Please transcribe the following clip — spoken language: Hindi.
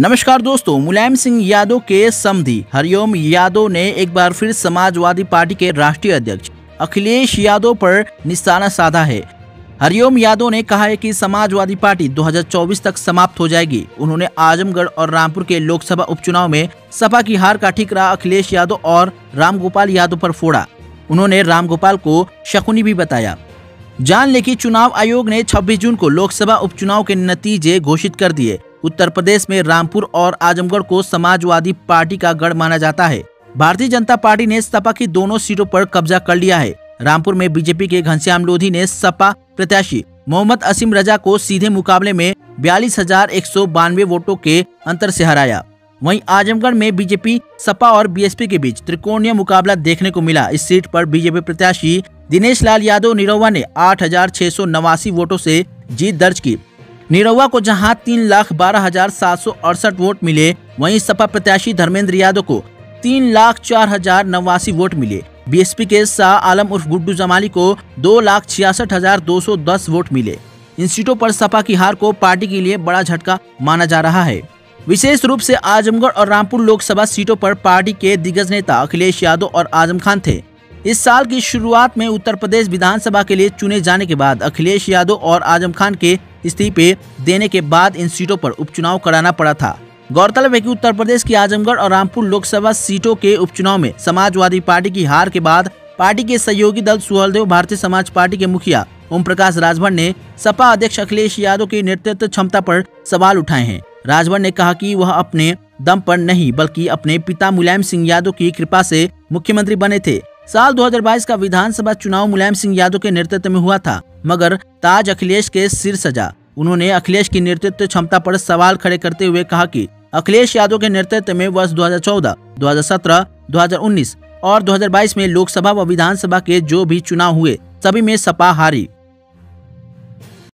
नमस्कार दोस्तों, मुलायम सिंह यादव के समधि हरिओम यादव ने एक बार फिर समाजवादी पार्टी के राष्ट्रीय अध्यक्ष अखिलेश यादव पर निशाना साधा है। हरिओम यादव ने कहा है कि समाजवादी पार्टी 2024 तक समाप्त हो जाएगी। उन्होंने आजमगढ़ और रामपुर के लोकसभा उपचुनाव में सपा की हार का ठिकरा अखिलेश यादव और रामगोपाल यादव पर फोड़ा। उन्होंने रामगोपाल को शकुनी भी बताया। जान ले कि चुनाव आयोग ने 26 जून को लोकसभा उपचुनाव के नतीजे घोषित कर दिए। उत्तर प्रदेश में रामपुर और आजमगढ़ को समाजवादी पार्टी का गढ़ माना जाता है। भारतीय जनता पार्टी ने सपा की दोनों सीटों पर कब्जा कर लिया है। रामपुर में बीजेपी के घनश्याम लोधी ने सपा प्रत्याशी मोहम्मद असीम रजा को सीधे मुकाबले में बयालीस हज़ार एक सौ बानवे वोटों के अंतर से हराया। वहीं आजमगढ़ में बीजेपी, सपा और बीएसपी के बीच त्रिकोणीय मुकाबला देखने को मिला। इस सीट पर बीजेपी प्रत्याशी दिनेश लाल यादव निरहुआ ने आठ हज़ार छह सौ नवासी वोटों से जीत दर्ज की। निरहुआ को जहाँ तीन लाख बारह हज़ार सात सौ अड़सठ वोट मिले, वहीं सपा प्रत्याशी धर्मेंद्र यादव को तीन लाख चार हज़ार नवासी वोट मिले। बीएसपी के शाह आलम उर्फ़ गुड्डू जमाली को दो लाख छियासठ हज़ार दो सौ दस वोट मिले। इन सीटों पर सपा की हार को पार्टी के लिए बड़ा झटका माना जा रहा है। विशेष रूप से आजमगढ़ और रामपुर लोकसभा सीटों पर पार्टी के दिग्गज नेता अखिलेश यादव और आज़म खान थे। इस साल की शुरुआत में उत्तर प्रदेश विधानसभा के लिए चुने जाने के बाद अखिलेश यादव और आज़म खान के इस्तीफे देने के बाद इन सीटों पर उपचुनाव कराना पड़ा था। गौरतलब है कि उत्तर प्रदेश की आजमगढ़ और रामपुर लोकसभा सीटों के उपचुनाव में समाजवादी पार्टी की हार के बाद पार्टी के सहयोगी दल सुहलदेव, भारतीय समाज पार्टी के मुखिया ओम प्रकाश राजभर ने सपा अध्यक्ष अखिलेश यादव की नेतृत्व क्षमता पर सवाल उठाए हैं। राजभर ने कहा कि वह अपने दम पर नहीं, बल्कि अपने पिता मुलायम सिंह यादव की कृपा से मुख्यमंत्री बने थे। साल 2022 का विधानसभा चुनाव मुलायम सिंह यादव के नेतृत्व में हुआ था। मगर ताज अखिलेश के सिर सजा। उन्होंने अखिलेश की नेतृत्व क्षमता पर सवाल खड़े करते हुए कहा कि अखिलेश यादव के नेतृत्व में वर्ष 2014, 2017, 2019 और 2022 में लोकसभा व विधानसभा के जो भी चुनाव हुए सभी में सपा हारी।